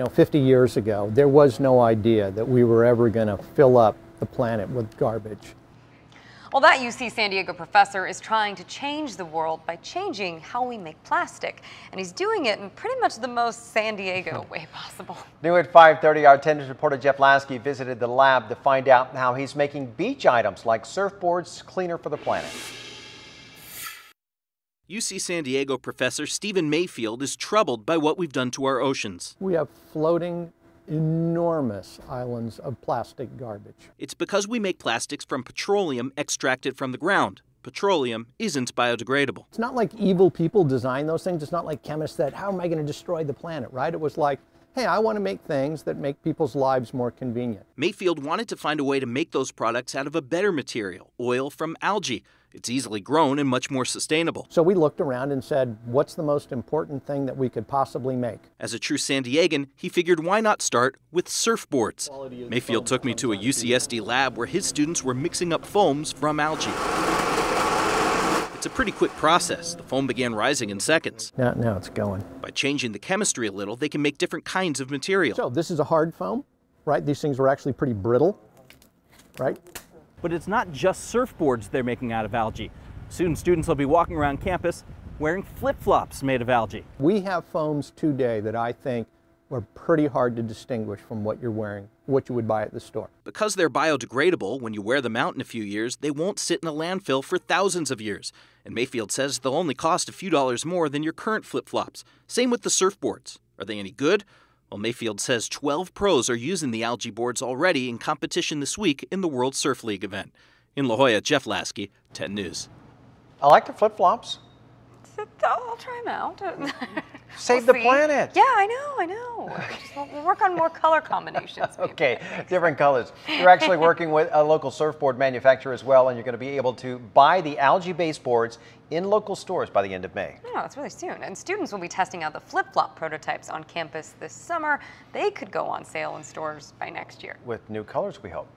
You know, 50 years ago, there was no idea that we were ever going to fill up the planet with garbage. Well, that UC San Diego professor is trying to change the world by changing how we make plastic. And he's doing it in pretty much the most San Diego way possible. New at 5.30, our 10 News reporter Jeff Lasky visited the lab to find out how he's making beach items like surfboards cleaner for the planet. UC San Diego professor Stephen Mayfield is troubled by what we've done to our oceans. We have floating enormous islands of plastic garbage. It's because we make plastics from petroleum extracted from the ground. Petroleum isn't biodegradable. It's not like evil people design those things. It's not like chemists said, how am I going to destroy the planet, right? It was like, hey, I want to make things that make people's lives more convenient. Mayfield wanted to find a way to make those products out of a better material, oil from algae. It's easily grown and much more sustainable. So we looked around and said, what's the most important thing that we could possibly make? As a true San Diegan, he figured why not start with surfboards. Mayfield took me to a UCSD lab where his students were mixing up foams from algae. It's a pretty quick process. The foam began rising in seconds. Now, now it's going. By changing the chemistry a little, they can make different kinds of material. So this is a hard foam, right? These things were actually pretty brittle, right? But it's not just surfboards they're making out of algae. Soon students will be walking around campus wearing flip-flops made of algae. We have foams today that I think are pretty hard to distinguish from what you're wearing, what you would buy at the store. Because they're biodegradable, when you wear them out in a few years, they won't sit in a landfill for thousands of years. And Mayfield says they'll only cost a few dollars more than your current flip-flops. Same with the surfboards. Are they any good? Well, Mayfield says 12 pros are using the algae boards already in competition this week in the World Surf League event. In La Jolla, Jeff Lasky, 10 News. I like the flip-flops. I'll try them out. Save We'll the see. planet. Yeah, I know, I know. We'll, we'll work on more color combinations. maybe. Okay, different colors. You're actually working with a local surfboard manufacturer as well, and you're going to be able to buy the algae-based boards in local stores by the end of May. No, that's really soon. And students will be testing out the flip-flop prototypes on campus this summer. They could go on sale in stores by next year. With new colors, we hope.